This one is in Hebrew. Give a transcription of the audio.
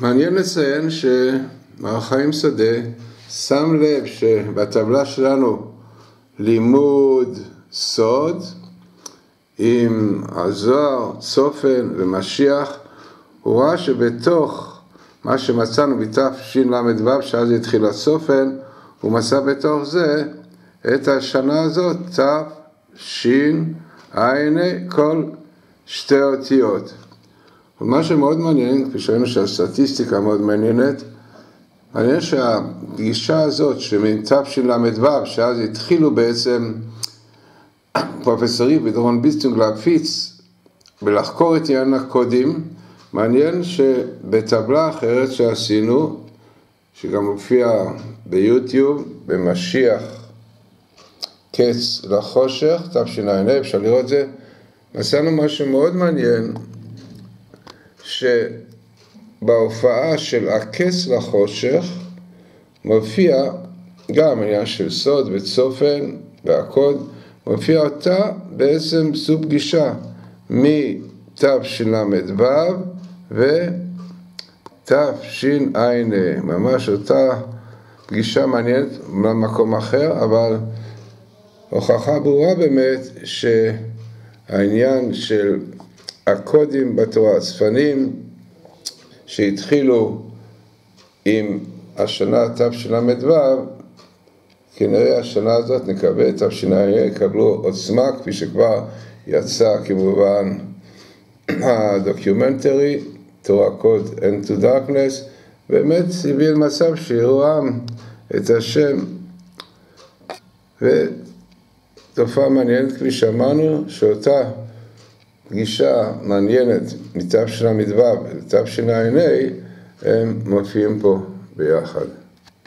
מעניין לציין שמר חיים שדה שם לב שבטבלה שלנו לימוד סוד עם הזוהר, צופן ומשיח, הוא ראה שבתוך מה שמצאנו בתשל"ו, שאז התחיל הצופן, הוא מצא בתוך זה את השנה הזאת, תשע"ה, כל שתי אותיות. ומה שמאוד מעניין, כפי שראינו שהסטטיסטיקה מאוד מעניינת, מעניין שהפגישה הזאת שמתשל"ו, שאז התחילו בעצם פרופסורי ודורון ביסטינג להפיץ ולחקור את עניין הקודים, מעניין שבטבלה אחרת שעשינו, שגם מופיע ביוטיוב, במשיח קץ לחושך, תשע"ה, אפשר לראות את זה, מצאנו משהו מאוד מעניין, שבהופעה של הקץ לחושך מופיע גם עניין של סוד וצופן והקוד, מופיע אותה בעצם זו פגישה מתשל"ו ותשע"ה, ממש אותה פגישה מעניינת במקום אחר, אבל הוכחה ברורה באמת שהעניין של הקודים בתורה, הצפנים שהתחילו עם השנה תשל"ו, כנראה השנה הזאת נקווה, תשע"ה, יקבלו עוצמה, כפי שכבר יצא כמובן הדוקיומנטרי, תורה קוד End to Darkness, באמת הביא למצב שיראו עם את השם. ותופעה מעניינת, כפי שאמרנו, שאותה פגישה מעניינת מתשל"ו לתשע"ה, הם מופיעים פה ביחד.